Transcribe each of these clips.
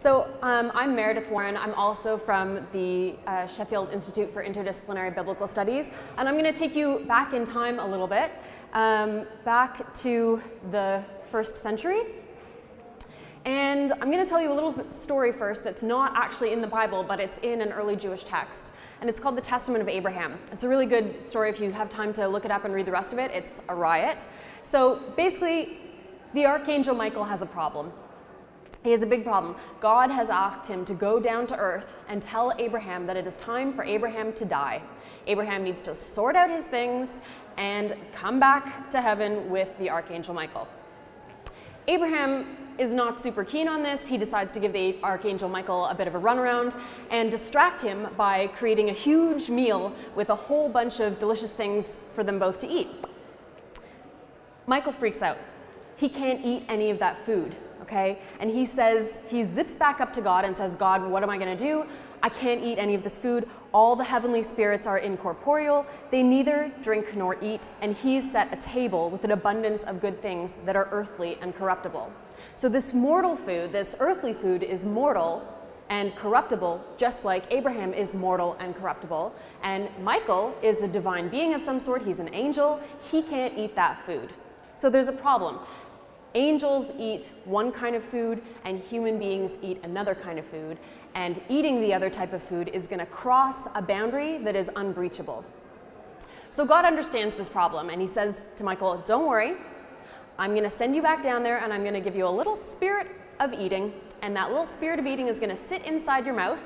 So um, I'm Meredith Warren. I'm also from the uh, Sheffield Institute for Interdisciplinary Biblical Studies. And I'm going to take you back in time a little bit, um, back to the first century. And I'm going to tell you a little story first that's not actually in the Bible, but it's in an early Jewish text. And it's called the Testament of Abraham. It's a really good story if you have time to look it up and read the rest of it. It's a riot. So basically, the archangel Michael has a problem. He has a big problem. God has asked him to go down to earth and tell Abraham that it is time for Abraham to die. Abraham needs to sort out his things and come back to heaven with the Archangel Michael. Abraham is not super keen on this. He decides to give the Archangel Michael a bit of a runaround and distract him by creating a huge meal with a whole bunch of delicious things for them both to eat. Michael freaks out. He can't eat any of that food okay? And he says, he zips back up to God and says, God, what am I going to do? I can't eat any of this food. All the heavenly spirits are incorporeal. They neither drink nor eat, and he's set a table with an abundance of good things that are earthly and corruptible. So, this mortal food, this earthly food, is mortal and corruptible, just like Abraham is mortal and corruptible. And Michael is a divine being of some sort, he's an angel. He can't eat that food. So, there's a problem. Angels eat one kind of food and human beings eat another kind of food. And eating the other type of food is going to cross a boundary that is unbreachable. So God understands this problem and he says to Michael, Don't worry, I'm going to send you back down there and I'm going to give you a little spirit of eating. And that little spirit of eating is going to sit inside your mouth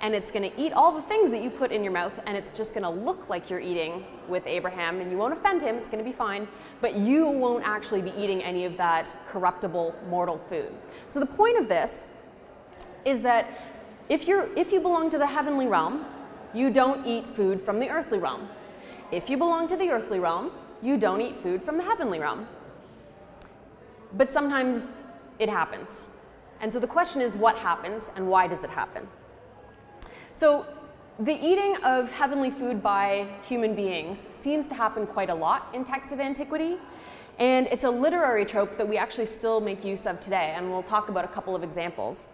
and it's going to eat all the things that you put in your mouth and it's just going to look like you're eating with Abraham and you won't offend him, it's going to be fine, but you won't actually be eating any of that corruptible mortal food. So the point of this is that if you're if you belong to the heavenly realm, you don't eat food from the earthly realm. If you belong to the earthly realm, you don't eat food from the heavenly realm. But sometimes it happens. And so the question is what happens and why does it happen? So the eating of heavenly food by human beings seems to happen quite a lot in texts of antiquity, and it's a literary trope that we actually still make use of today, and we'll talk about a couple of examples.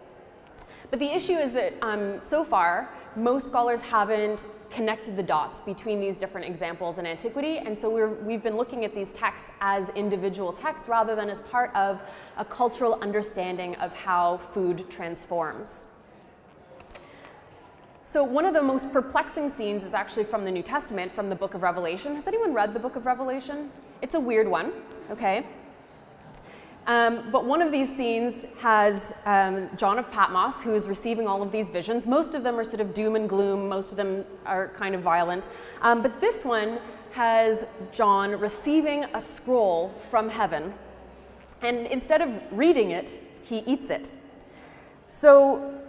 But the issue is that um, so far, most scholars haven't connected the dots between these different examples in antiquity, and so we have been looking at these texts as individual texts rather than as part of a cultural understanding of how food transforms. So one of the most perplexing scenes is actually from the New Testament, from the book of Revelation. Has anyone read the book of Revelation? It's a weird one, okay? Um, but one of these scenes has um, John of Patmos, who is receiving all of these visions. Most of them are sort of doom and gloom, most of them are kind of violent. Um, but this one has John receiving a scroll from heaven, and instead of reading it, he eats it. So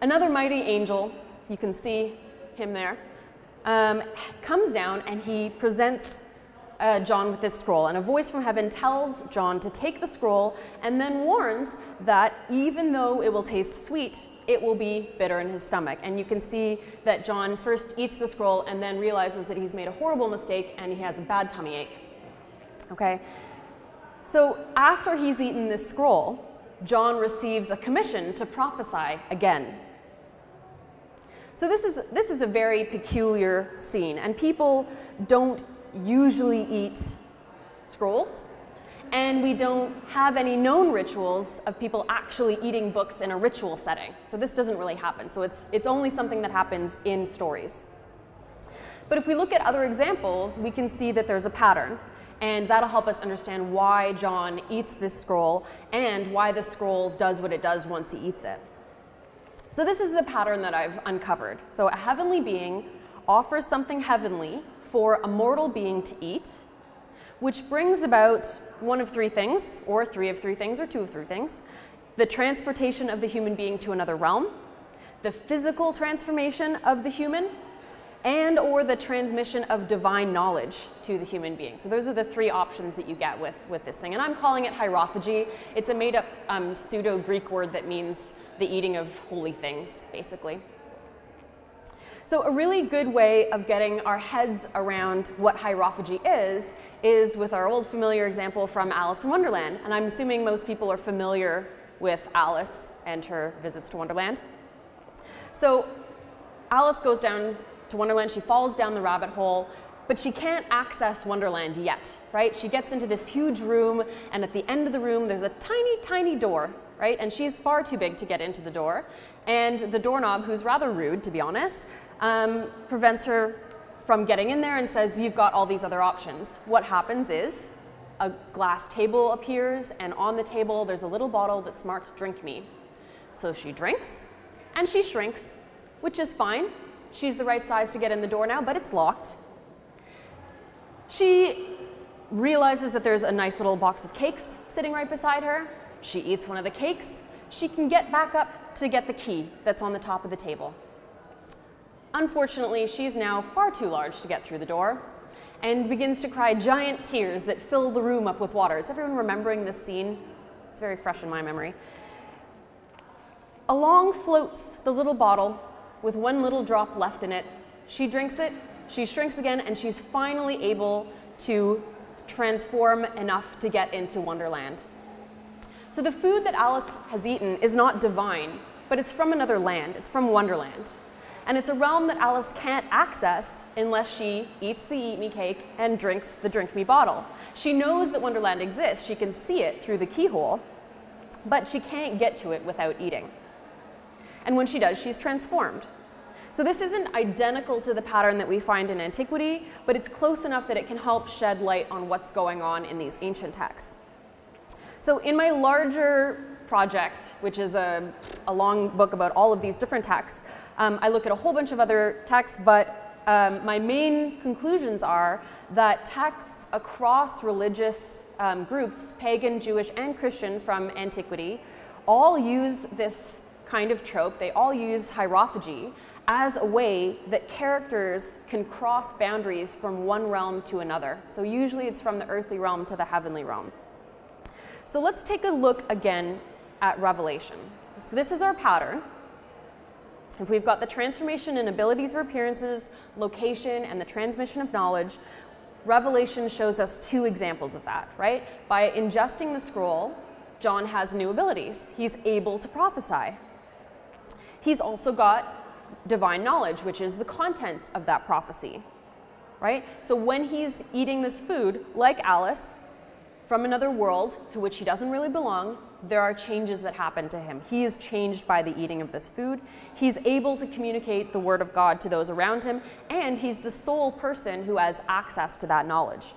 Another mighty angel, you can see him there, um, comes down and he presents uh, John with this scroll. And a voice from heaven tells John to take the scroll and then warns that even though it will taste sweet, it will be bitter in his stomach. And you can see that John first eats the scroll and then realizes that he's made a horrible mistake and he has a bad tummy ache. Okay? So after he's eaten this scroll, John receives a commission to prophesy again. So this is, this is a very peculiar scene, and people don't usually eat scrolls, and we don't have any known rituals of people actually eating books in a ritual setting. So this doesn't really happen. So it's, it's only something that happens in stories. But if we look at other examples, we can see that there's a pattern. And that'll help us understand why John eats this scroll and why the scroll does what it does once he eats it. So this is the pattern that I've uncovered. So a heavenly being offers something heavenly for a mortal being to eat, which brings about one of three things, or three of three things, or two of three things. The transportation of the human being to another realm, the physical transformation of the human, and or the transmission of divine knowledge to the human being. So those are the three options that you get with, with this thing. And I'm calling it hierophagy. It's a made up um, pseudo-Greek word that means the eating of holy things, basically. So a really good way of getting our heads around what hierophagy is, is with our old familiar example from Alice in Wonderland. And I'm assuming most people are familiar with Alice and her visits to Wonderland. So Alice goes down to Wonderland, she falls down the rabbit hole, but she can't access Wonderland yet, right? She gets into this huge room, and at the end of the room, there's a tiny, tiny door, right? And she's far too big to get into the door. And the doorknob, who's rather rude, to be honest, um, prevents her from getting in there and says, You've got all these other options. What happens is a glass table appears, and on the table, there's a little bottle that's marked Drink Me. So she drinks, and she shrinks, which is fine. She's the right size to get in the door now, but it's locked. She realizes that there's a nice little box of cakes sitting right beside her. She eats one of the cakes. She can get back up to get the key that's on the top of the table. Unfortunately, she's now far too large to get through the door and begins to cry giant tears that fill the room up with water. Is everyone remembering this scene? It's very fresh in my memory. Along floats the little bottle with one little drop left in it. She drinks it, she shrinks again, and she's finally able to transform enough to get into Wonderland. So the food that Alice has eaten is not divine, but it's from another land. It's from Wonderland. And it's a realm that Alice can't access unless she eats the Eat Me cake and drinks the Drink Me bottle. She knows that Wonderland exists. She can see it through the keyhole, but she can't get to it without eating. And when she does, she's transformed. So this isn't identical to the pattern that we find in antiquity, but it's close enough that it can help shed light on what's going on in these ancient texts. So in my larger project, which is a, a long book about all of these different texts, um, I look at a whole bunch of other texts, but um, my main conclusions are that texts across religious um, groups, pagan, Jewish, and Christian from antiquity, all use this kind of trope. They all use hierophagy as a way that characters can cross boundaries from one realm to another. So usually it's from the earthly realm to the heavenly realm. So let's take a look again at Revelation. If this is our pattern, if we've got the transformation in abilities or appearances, location, and the transmission of knowledge, Revelation shows us two examples of that, right? By ingesting the scroll, John has new abilities. He's able to prophesy. He's also got divine knowledge, which is the contents of that prophecy, right? So when he's eating this food, like Alice, from another world to which he doesn't really belong, there are changes that happen to him. He is changed by the eating of this food. He's able to communicate the word of God to those around him, and he's the sole person who has access to that knowledge.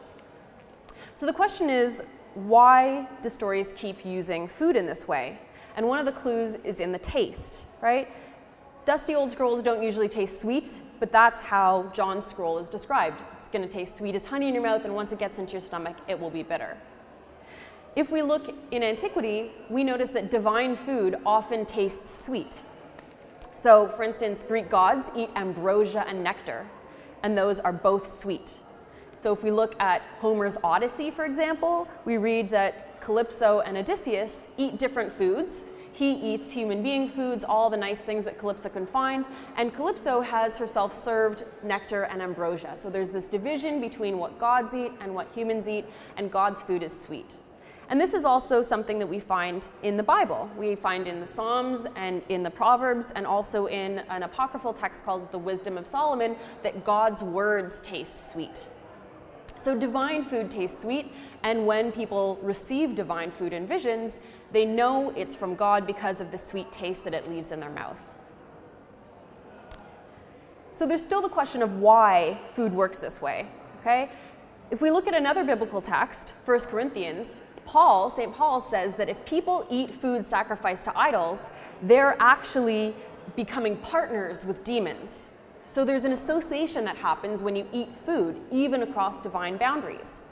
So the question is, why do stories keep using food in this way? And one of the clues is in the taste, right? Dusty old scrolls don't usually taste sweet, but that's how John's scroll is described. It's going to taste sweet as honey in your mouth, and once it gets into your stomach, it will be bitter. If we look in antiquity, we notice that divine food often tastes sweet. So, for instance, Greek gods eat ambrosia and nectar, and those are both sweet. So, if we look at Homer's Odyssey, for example, we read that Calypso and Odysseus eat different foods. He eats human being foods, all the nice things that Calypso can find, and Calypso has herself served nectar and ambrosia. So, there's this division between what gods eat and what humans eat, and God's food is sweet. And this is also something that we find in the Bible. We find in the Psalms and in the Proverbs and also in an apocryphal text called the Wisdom of Solomon that God's words taste sweet. So divine food tastes sweet, and when people receive divine food in visions, they know it's from God because of the sweet taste that it leaves in their mouth. So there's still the question of why food works this way, okay? If we look at another biblical text, 1 Corinthians, Paul, St. Paul says that if people eat food sacrificed to idols, they're actually becoming partners with demons. So there's an association that happens when you eat food, even across divine boundaries.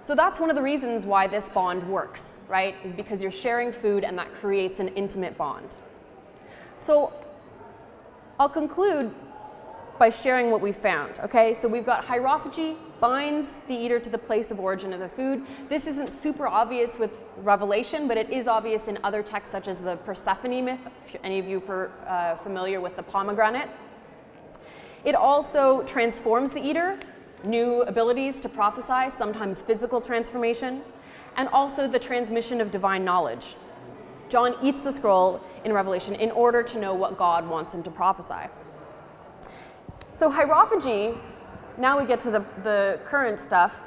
So that's one of the reasons why this bond works, right? Is because you're sharing food and that creates an intimate bond. So I'll conclude by sharing what we found, okay? So we've got hierophagy, binds the eater to the place of origin of the food. This isn't super obvious with Revelation, but it is obvious in other texts such as the Persephone myth, if any of you are uh, familiar with the pomegranate. It also transforms the eater, new abilities to prophesy, sometimes physical transformation, and also the transmission of divine knowledge. John eats the scroll in Revelation in order to know what God wants him to prophesy. So hierophagy, now we get to the, the current stuff,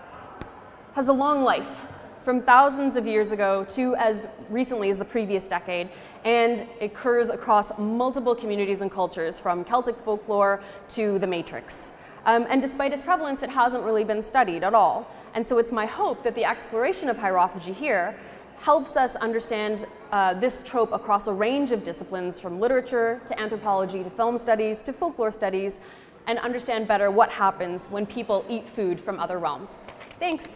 has a long life from thousands of years ago to as recently as the previous decade, and occurs across multiple communities and cultures, from Celtic folklore to the Matrix. Um, and despite its prevalence, it hasn't really been studied at all. And so it's my hope that the exploration of hierophagy here helps us understand uh, this trope across a range of disciplines, from literature to anthropology to film studies to folklore studies, and understand better what happens when people eat food from other realms. Thanks.